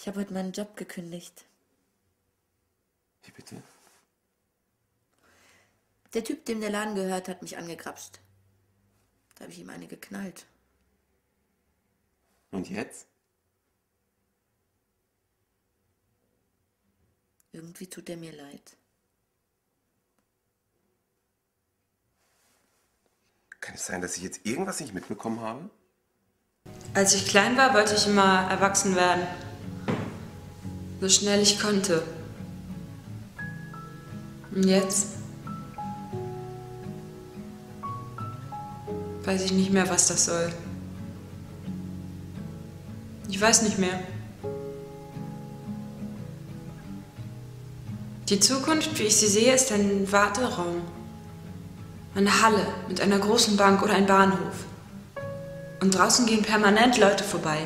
Ich habe heute meinen Job gekündigt. Wie bitte? Der Typ, dem der Laden gehört, hat mich angegrapscht. Da habe ich ihm eine geknallt. Und jetzt? Irgendwie tut er mir leid. Kann es sein, dass ich jetzt irgendwas nicht mitbekommen habe? Als ich klein war, wollte ich immer erwachsen werden. So schnell ich konnte. Und jetzt? Weiß ich nicht mehr, was das soll. Ich weiß nicht mehr. Die Zukunft, wie ich sie sehe, ist ein Warteraum. Eine Halle mit einer großen Bank oder ein Bahnhof. Und draußen gehen permanent Leute vorbei.